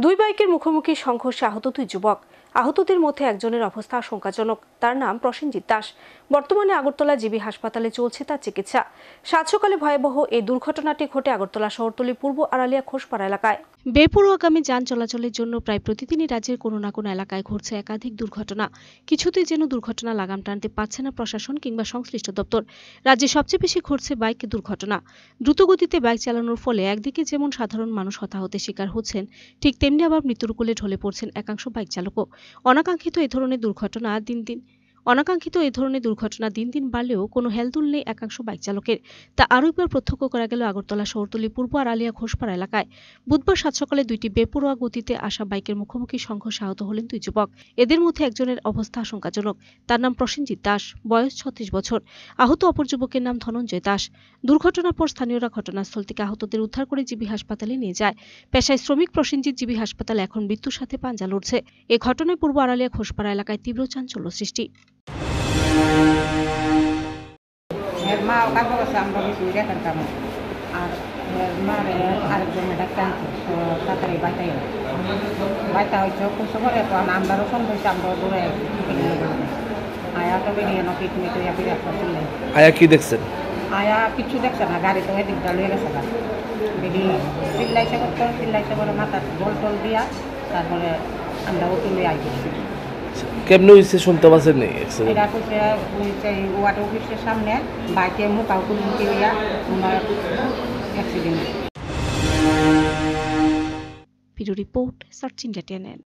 দুই বাইকের মুখোমুখি সংঘর্ষে আহত দুই যুবক। আহতদের মধ্যে একজনের অবস্থা আশঙ্কাজনক। তার নাম প্রসেনজিৎ দাস। বর্তমানে আগরতলা জিবি হাসপাতালে চলছে তার চিকিৎসা। সাত সকালে ভয়াবহ এই দুর্ঘটনাটি ঘটে আগরতলা শহরতলি পূর্ব আড়ালিয়া খোসপাড়া এলাকায়। বেপরোয়াগামী যান চলাচলের জন্য প্রায় প্রতিদিনই রাজ্যের কোনো না কোনো এলাকায় ঘটছে একাধিক দুর্ঘটনা। কিছুতেই যেন দুর্ঘটনা লাগাম টানতে পারছে না প্রশাসন কিংবা সংশ্লিষ্ট দপ্তর। রাজ্যে সবচেয়ে বেশি ঘটছে বাইক দুর্ঘটনা। দ্রুতগতিতে বাইক চালানোর ফলে একদিকে যেমন সাধারণ মানুষ হতাহতের শিকার হচ্ছেন, ঠিক তেমনি আবার মৃত্যুর কোলে ঢলে পড়ছেন একাংশ বাইক চালকও। অনাকাঙ্ক্ষিত এ ধরনের দুর্ঘটনা দিন দিন অনাকাঙ্ক্ষিত এ ধরনের দুর্ঘটনা দিন দিন বাড়লেও কোনো হেলদুল নেই একাংশ বাইক চালকের। তা আরও একবার প্রত্যক্ষ করা গেল আগরতলা শহরতলি পূর্ব আড়ালিয়া ঘোষপাড়া এলাকায়। বুধবার সাত সকালে দুইটি বেপরোয়া গতিতে আসা বাইকের মুখোমুখি সংঘর্ষে আহত হলেন দুই যুবক। এদের মধ্যে একজনের অবস্থা আশঙ্কাজনক। তার নাম প্রসেনজিৎ দাস, বয়স ছত্রিশ বছর। আহত অপর যুবকের নাম ধনঞ্জয় দাস। দুর্ঘটনার পর স্থানীয়রা ঘটনাস্থল থেকে আহতদের উদ্ধার করে জিবি হাসপাতালে নিয়ে যায়। পেশায় শ্রমিক প্রসেনজিৎ জিবি হাসপাতালে এখন মৃত্যুর সাথে পাঞ্জা লড়ছে। এ ঘটনায় পূর্ব আড়ালিয়া ঘোষপাড়া এলাকায় তীব্র চাঞ্চল্য সৃষ্টি। মা কাজ করছে আমরা বেশি রেখার কামে আর মারে আরেকজন ডাক্তার তো তাড়াতাড়ি বাইতে বাইতে হয়েছে খুশি করে তো আমরাও সঙ্গে হয়েছে আমরা দূরে আয়া তো বেরিয়ে না পিট মিট হইয়া ফিরে একটা আয়া কি দেখছেন আয়া কিছু দেখছে না গাড়ি তো এদিক ডাল হয়ে গেছে গা বেরিয়ে চিল্লাইছে করতো চিল্লাইছে করে মাথার বল টল দিয়া তারপরে আমরা তুলে আই করছি কেমনে হইছে শুনতে পাচ্ছেন নেই accident? এটা হচ্ছে ওয়াটার অফিসের সামনে বাইকে মুখা মুখি গিয়া ওনার accident video report search India